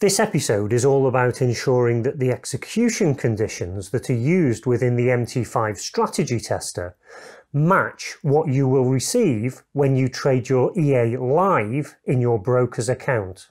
This episode is all about ensuring that the execution conditions that are used within the MT5 strategy tester match what you will receive when you trade your EA live in your broker's account.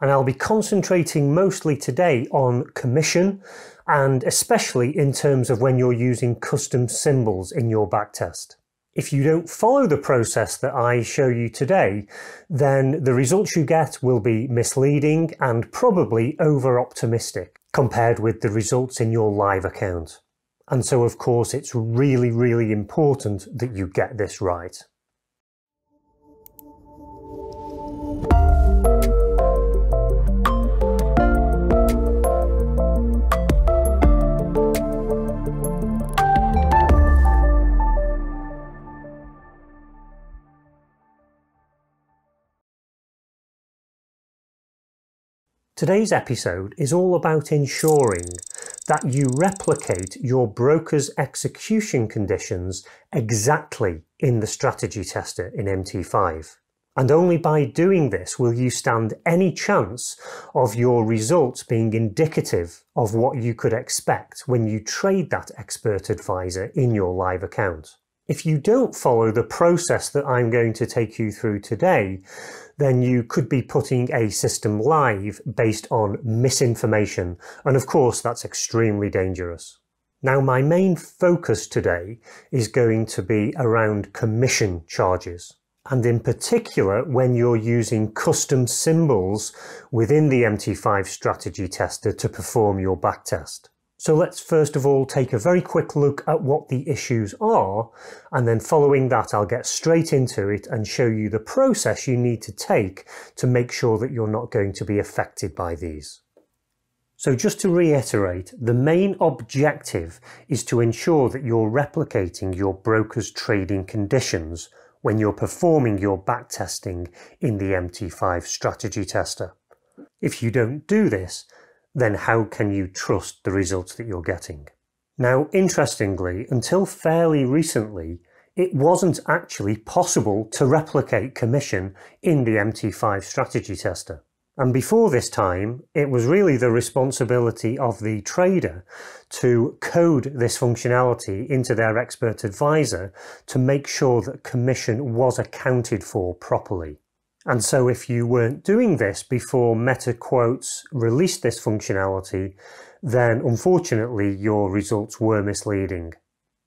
And I'll be concentrating mostly today on commission and especially in terms of when you're using custom symbols in your backtest. If you don't follow the process that I show you today, then the results you get will be misleading and probably over optimistic compared with the results in your live account. And so of course it's really, really important that you get this right. Today's episode is all about ensuring that you replicate your broker's execution conditions exactly in the strategy tester in MT5. And only by doing this will you stand any chance of your results being indicative of what you could expect when you trade that expert advisor in your live account. If you don't follow the process that I'm going to take you through today, then you could be putting a system live based on misinformation. And of course, that's extremely dangerous. Now, my main focus today is going to be around commission charges. And in particular, when you're using custom symbols within the MT5 strategy tester to perform your backtest. So let's first of all take a very quick look at what the issues are, and then following that I'll get straight into it and show you the process you need to take to make sure that you're not going to be affected by these. So just to reiterate, the main objective is to ensure that you're replicating your broker's trading conditions when you're performing your backtesting in the MT5 strategy tester. If you don't do this, then how can you trust the results that you're getting? Now, interestingly, until fairly recently, it wasn't actually possible to replicate commission in the MT5 strategy tester. And before this time, it was really the responsibility of the trader to code this functionality into their expert advisor to make sure that commission was accounted for properly. And so if you weren't doing this before MetaQuotes released this functionality, then unfortunately your results were misleading.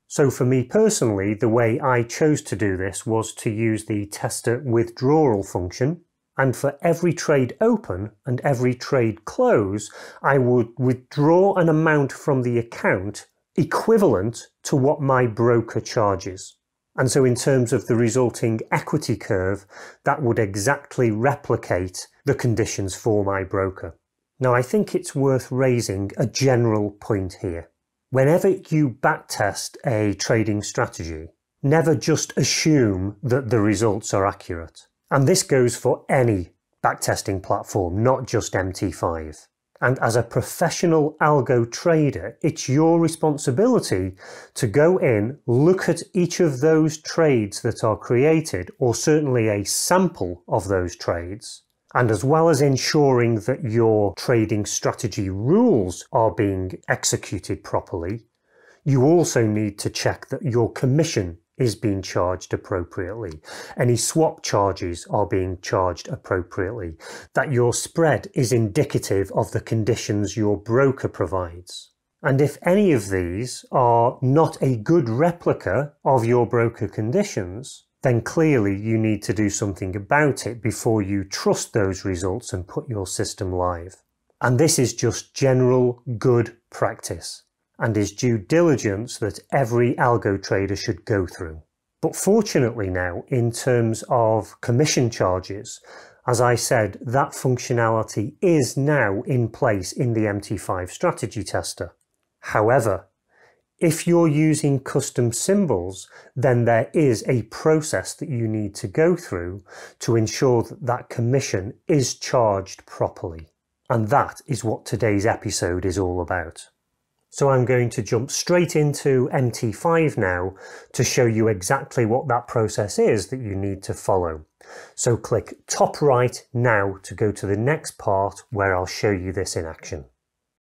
So for me personally, the way I chose to do this was to use the tester withdrawal function. And for every trade open and every trade close, I would withdraw an amount from the account equivalent to what my broker charges. And so in terms of the resulting equity curve, that would exactly replicate the conditions for my broker. Now I think it's worth raising a general point here. Whenever you backtest a trading strategy, never just assume that the results are accurate. And this goes for any backtesting platform, not just MT5. And as a professional algo trader, it's your responsibility to go in, look at each of those trades that are created, or certainly a sample of those trades. And as well as ensuring that your trading strategy rules are being executed properly, you also need to check that your commission is being charged appropriately. Any swap charges are being charged appropriately. That your spread is indicative of the conditions your broker provides. And if any of these are not a good replica of your broker conditions, then clearly you need to do something about it before you trust those results and put your system live. And this is just general good practice and is due diligence that every algo trader should go through. But fortunately now, in terms of commission charges, as I said, that functionality is now in place in the MT5 strategy tester. However, if you're using custom symbols, then there is a process that you need to go through to ensure that that commission is charged properly. And that is what today's episode is all about. So I'm going to jump straight into MT5 now to show you exactly what that process is that you need to follow. So click top right now to go to the next part where I'll show you this in action.